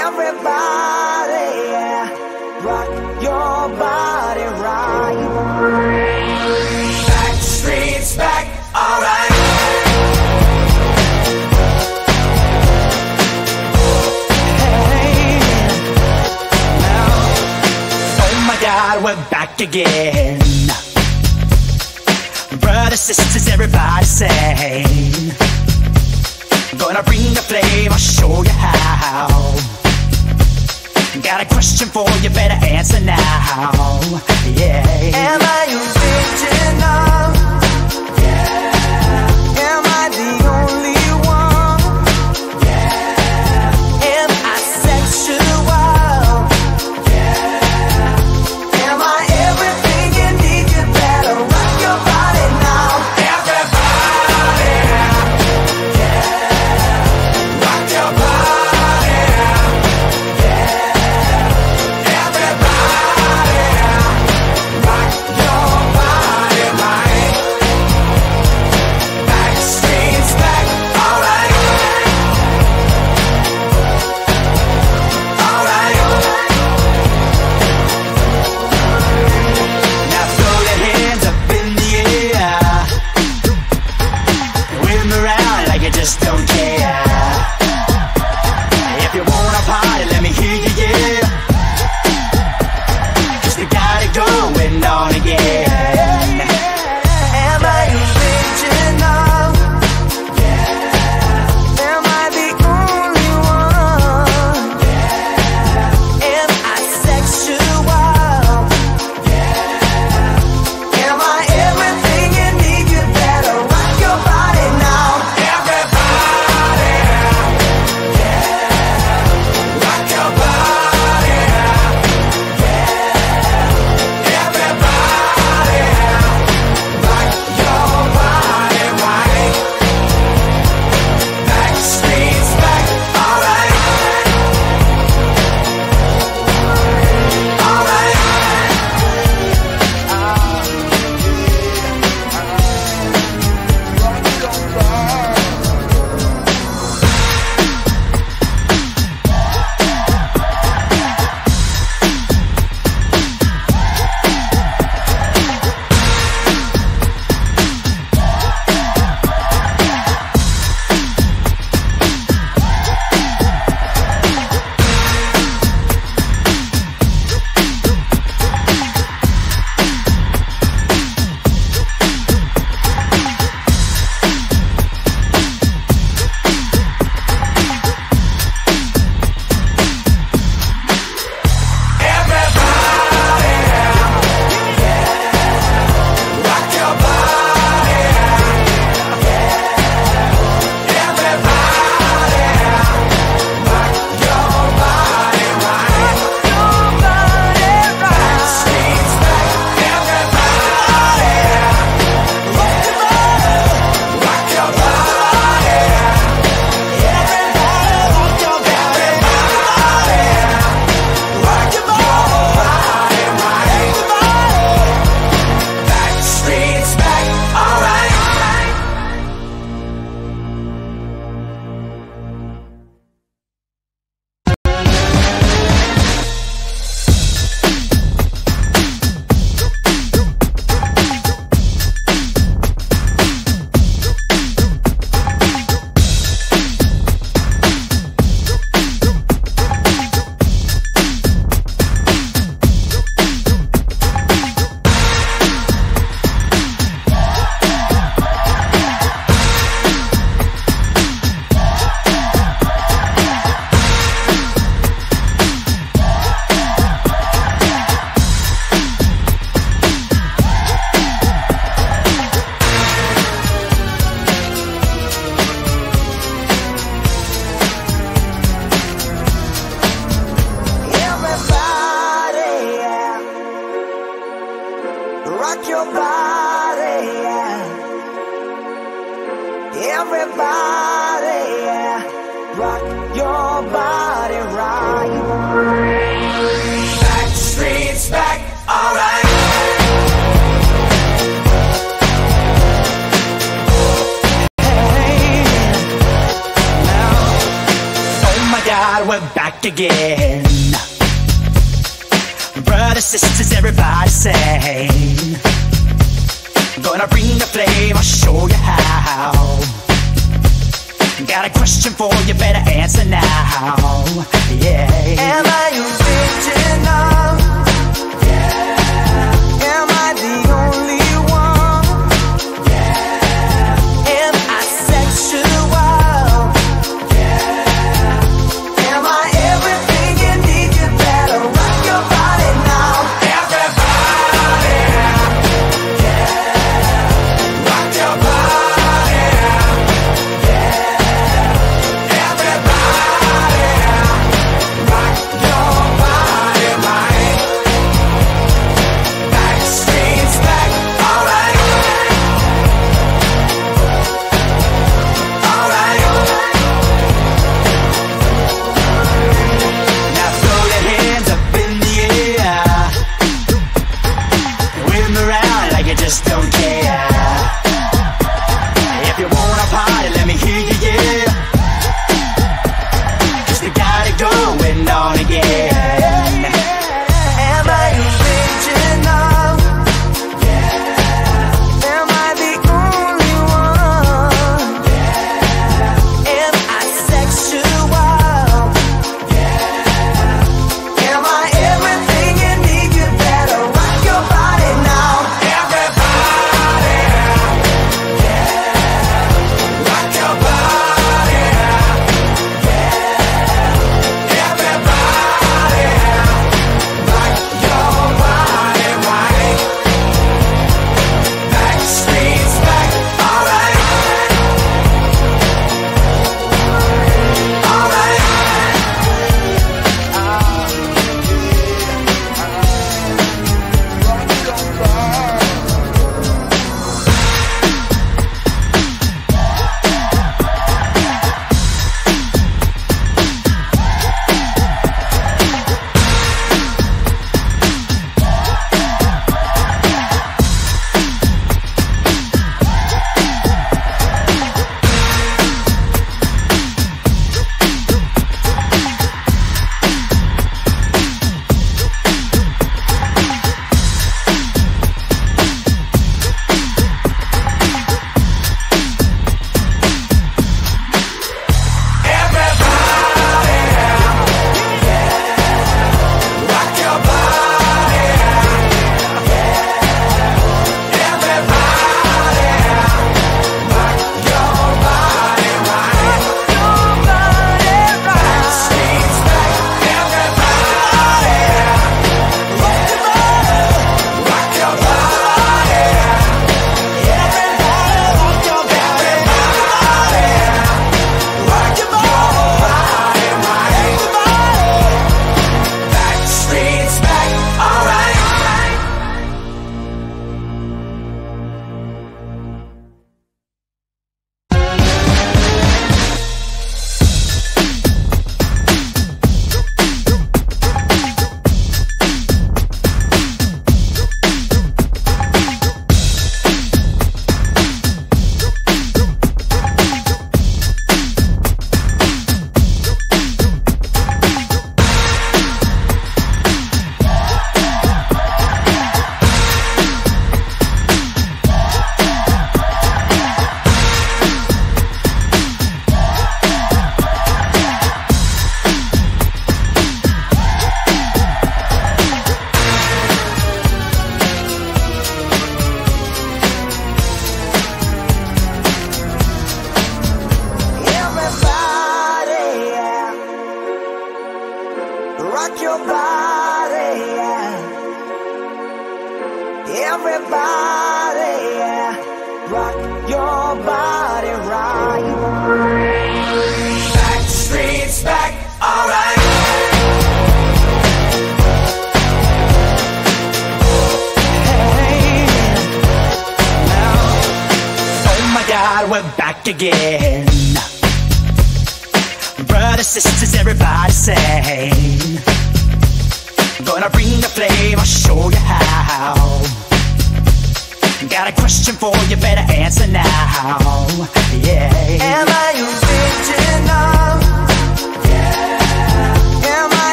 Everybody, rock your body right. Back, alright. Oh my God, we're back again. Brothers, sisters, everybody say Gonna bring the flame, I'll show you how got a question for you, better answer now. Yeah. Am I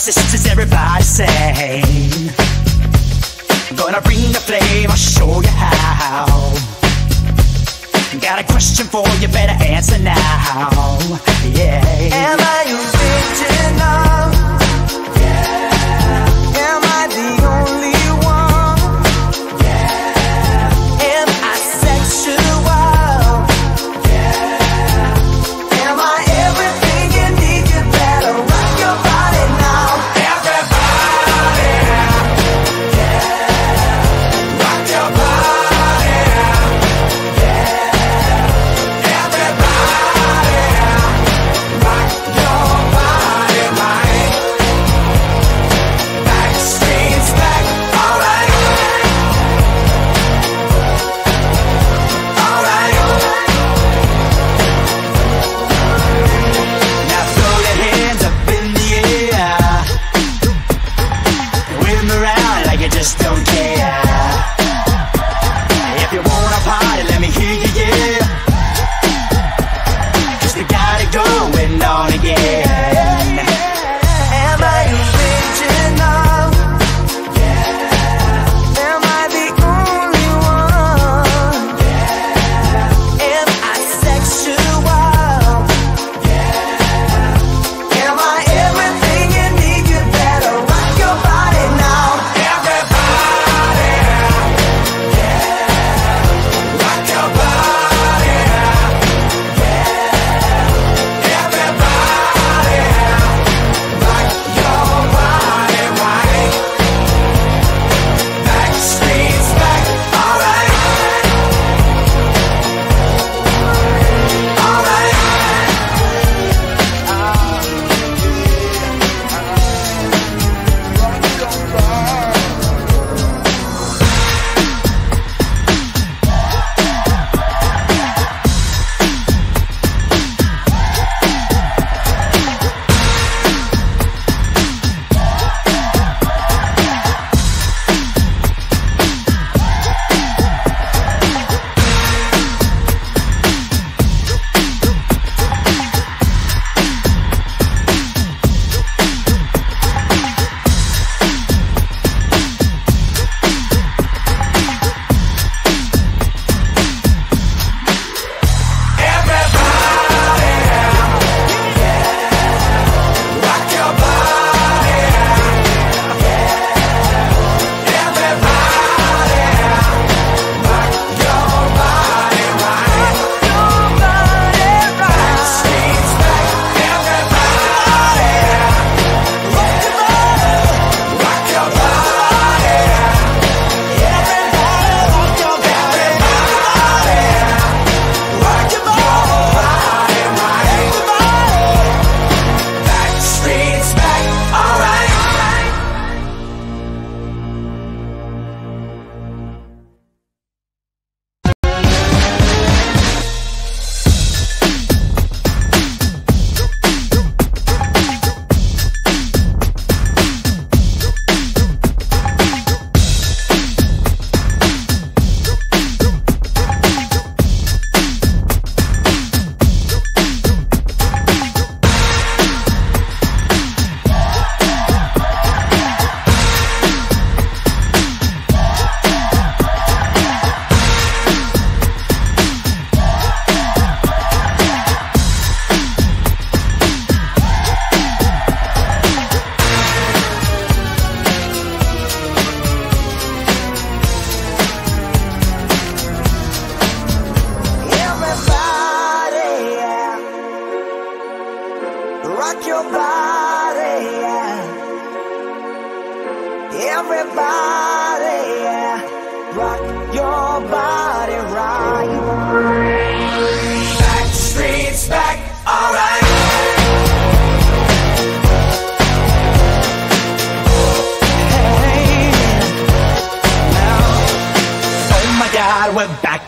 sisters, everybody sing. Gonna bring the flame, I'll show you how. Got a question for you, better answer now. Yeah. Am I your virgin?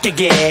Again.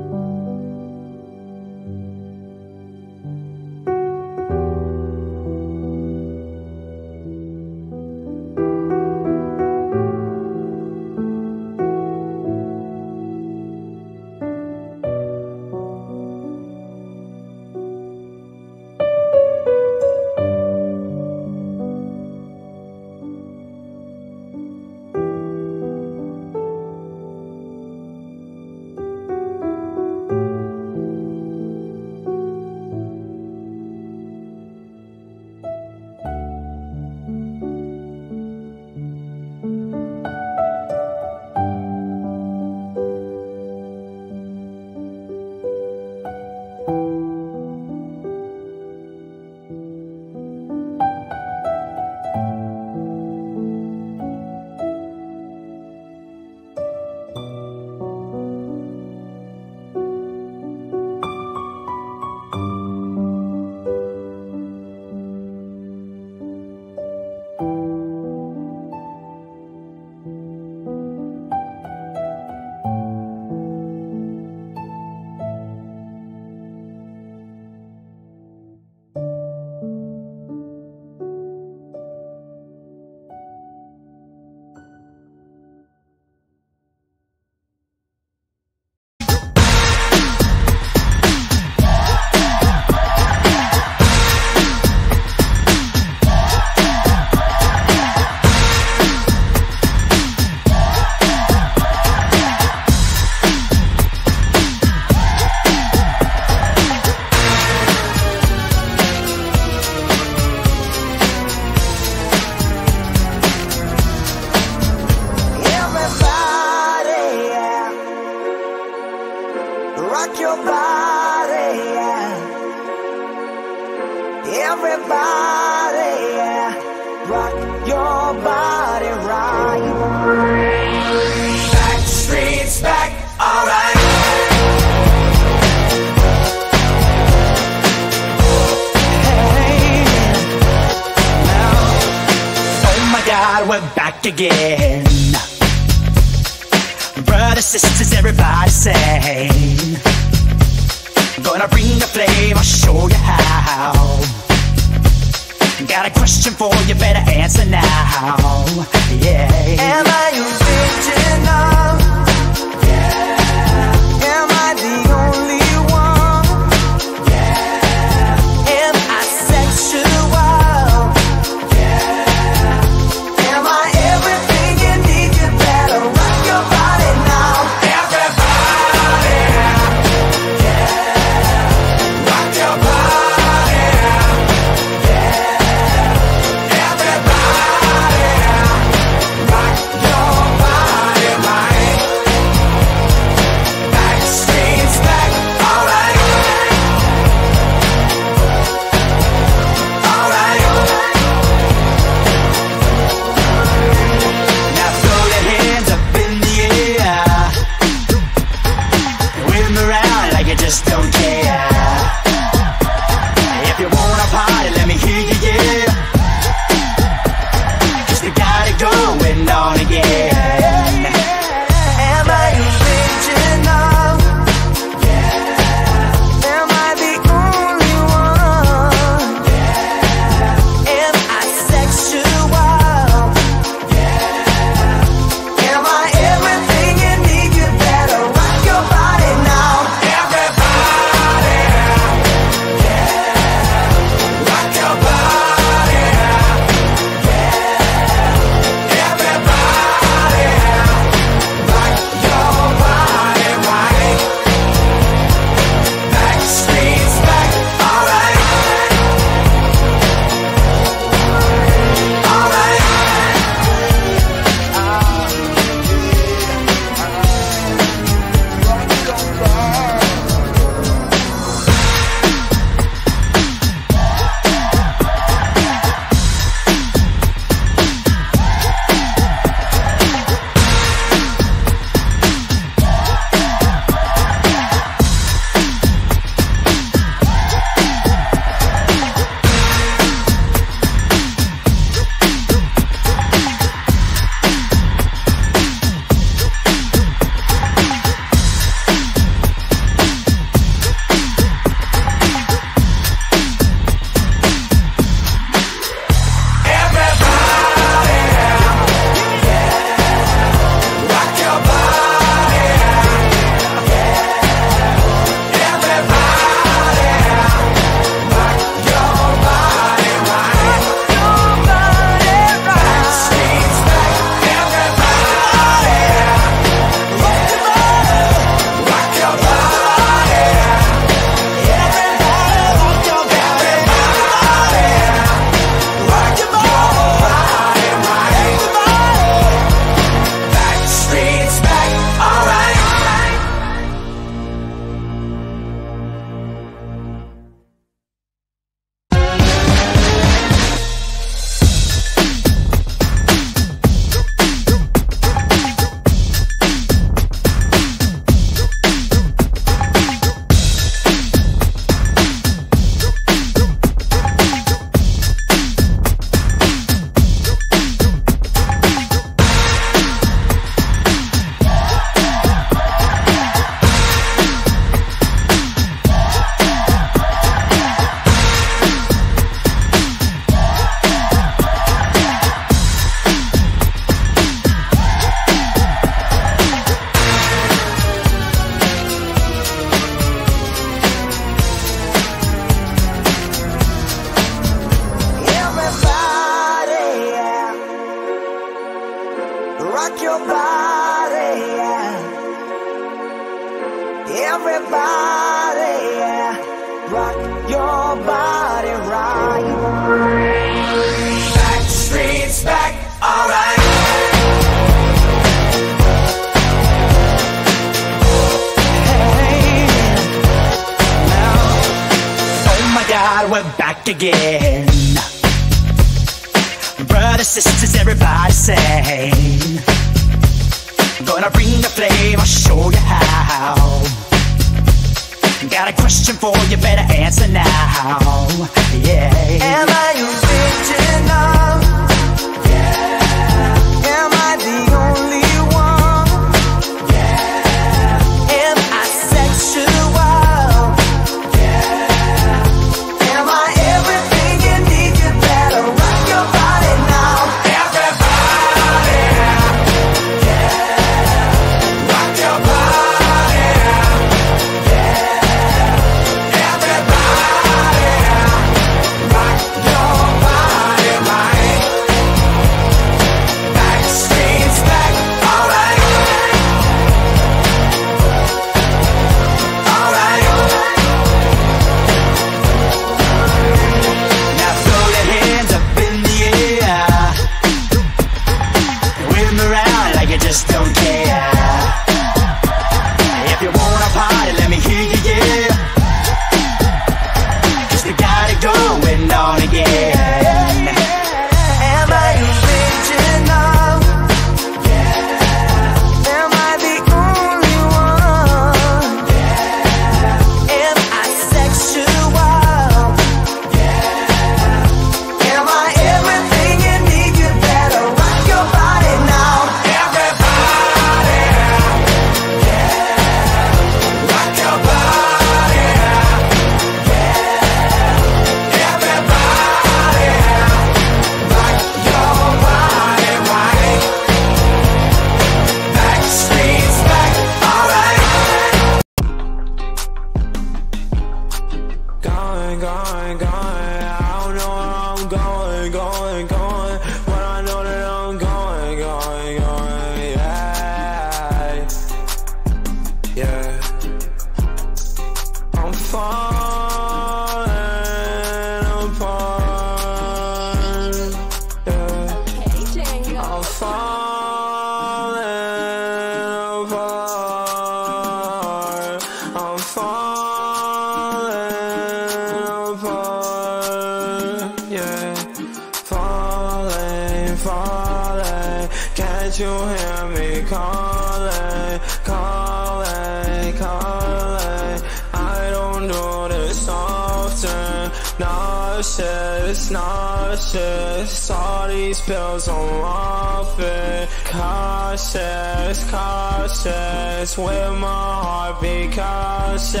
heart be cautious.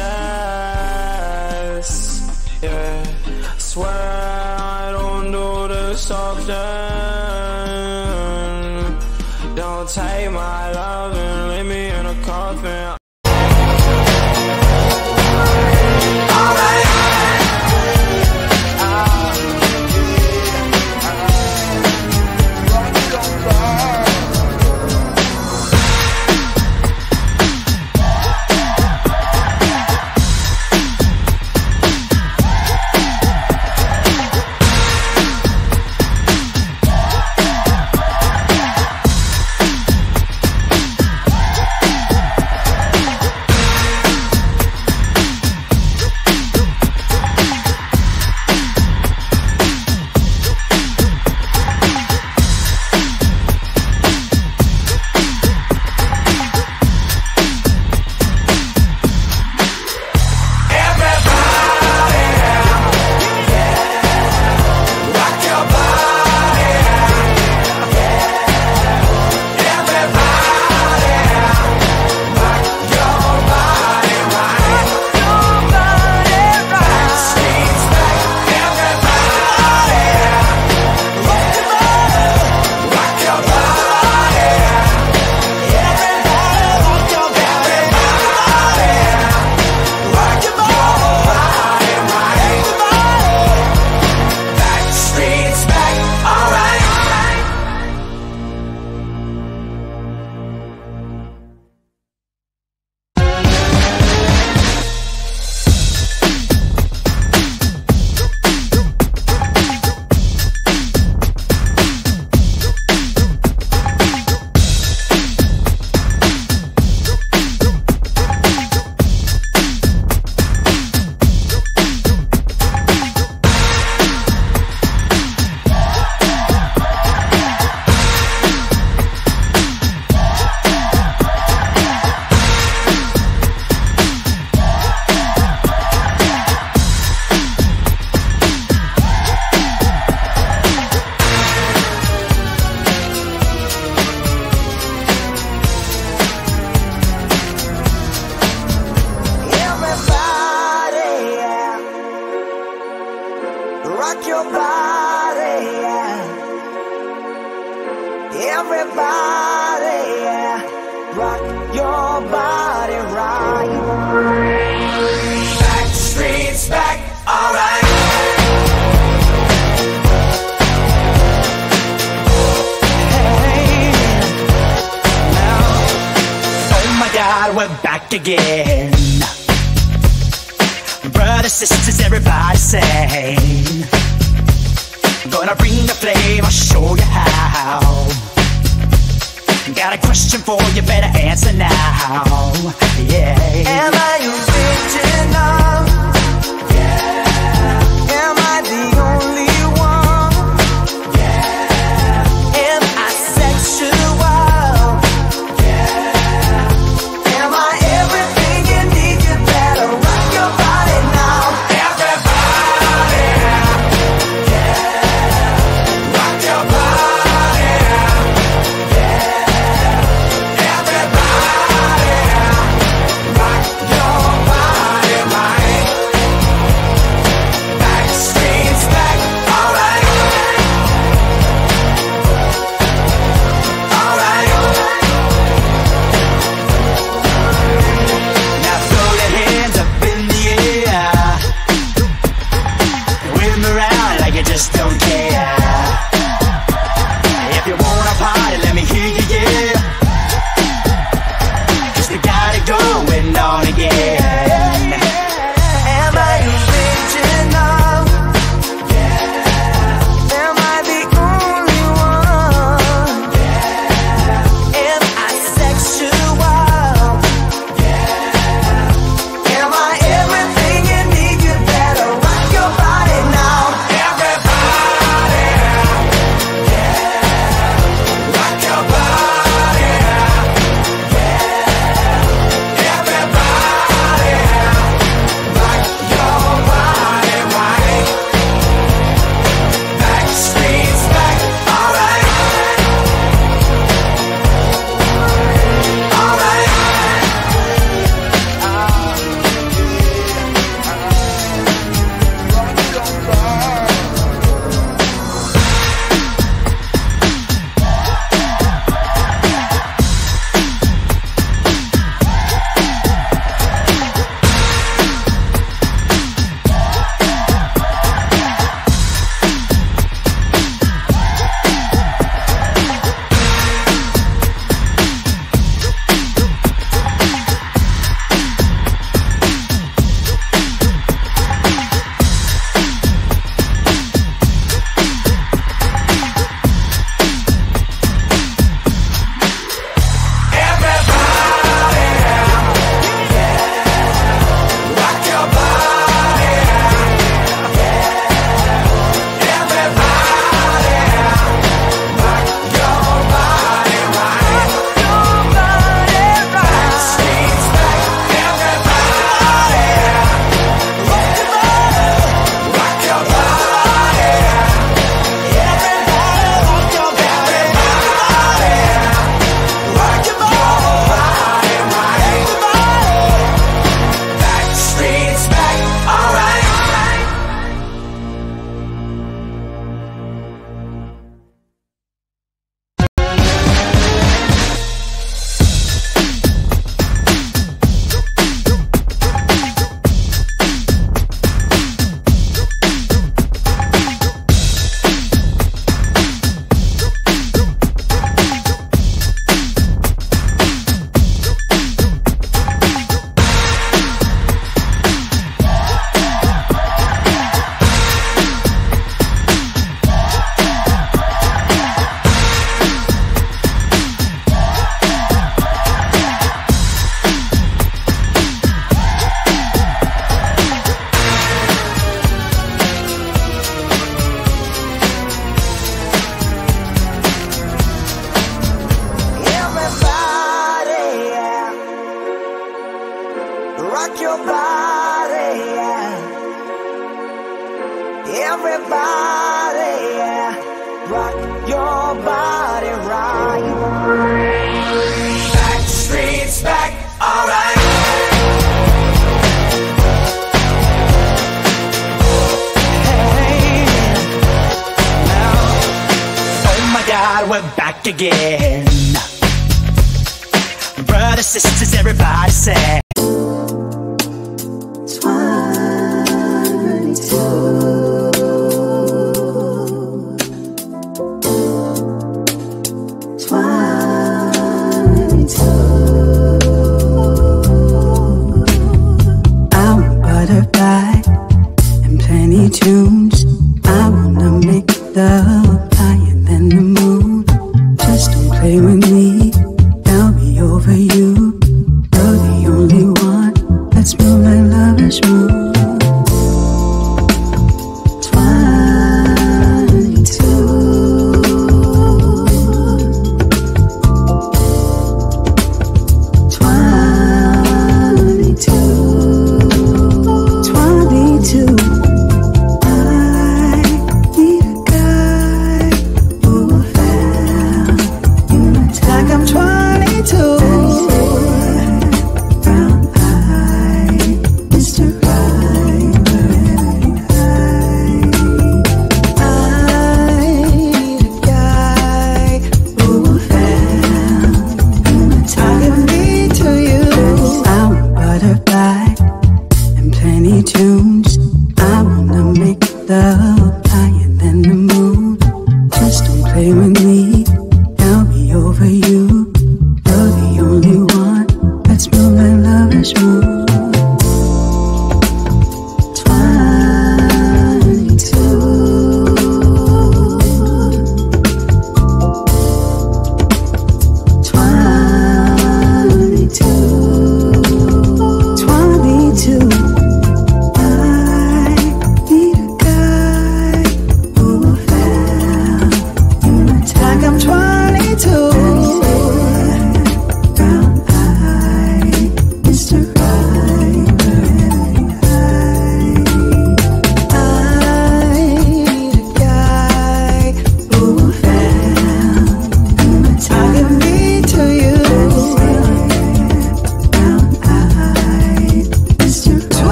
Yeah, swear I don't do this often. Don't take my love and leave me in a coffin. Just don't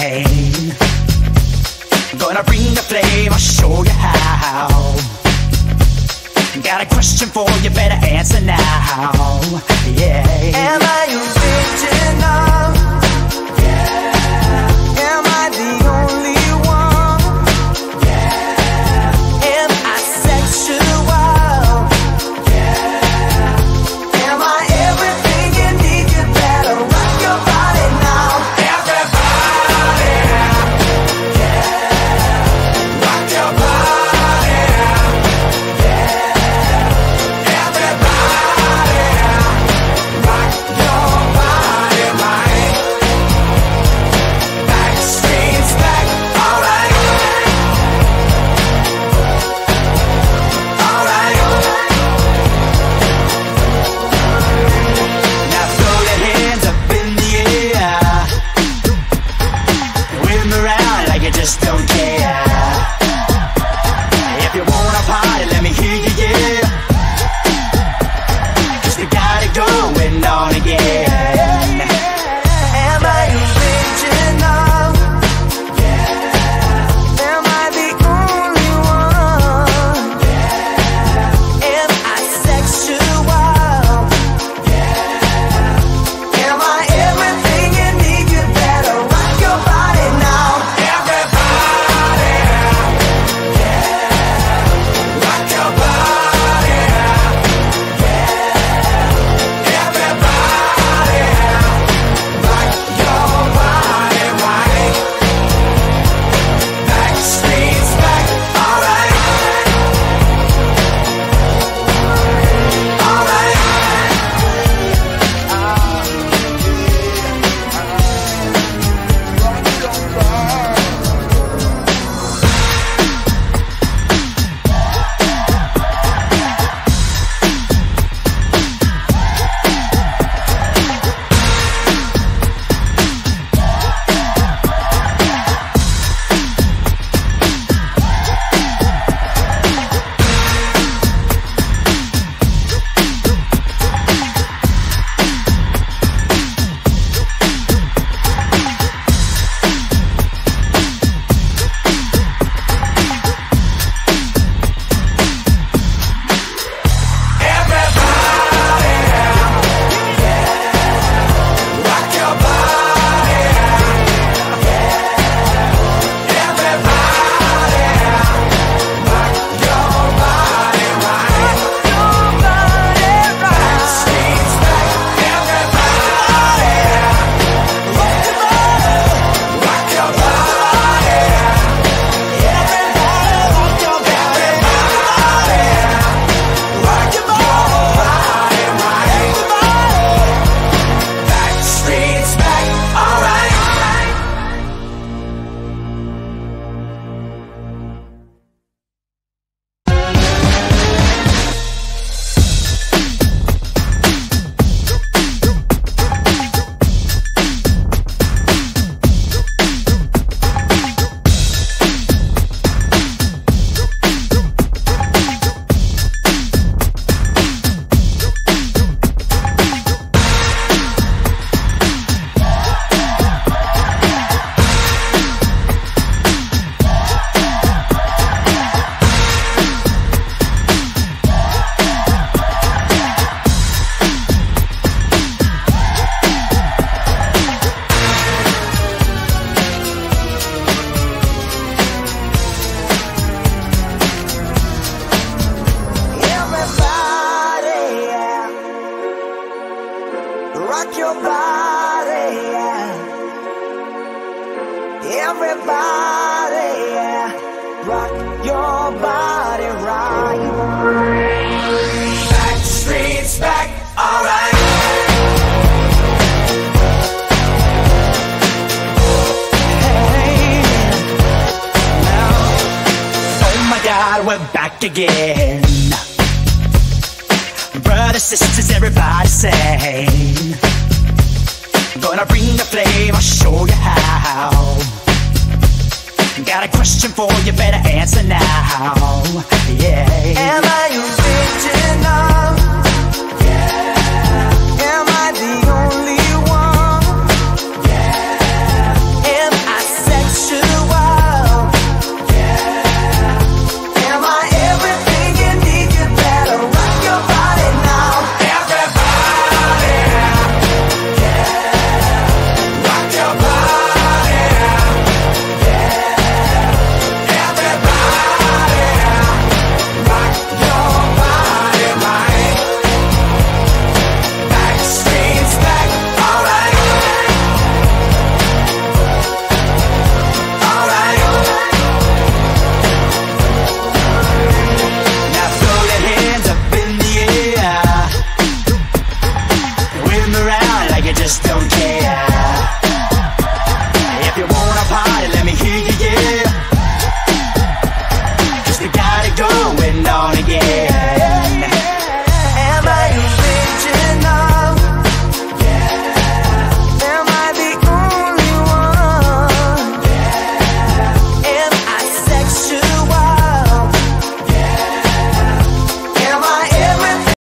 pain. Gonna bring the flame, I'll show you how. Got a question for you, better answer now. Yeah. Am I back again. Brothers, sisters, everybody sing. Gonna bring the flame, I'll show you how. Got a question for you, better answer now. Yeah. Am I your virgin?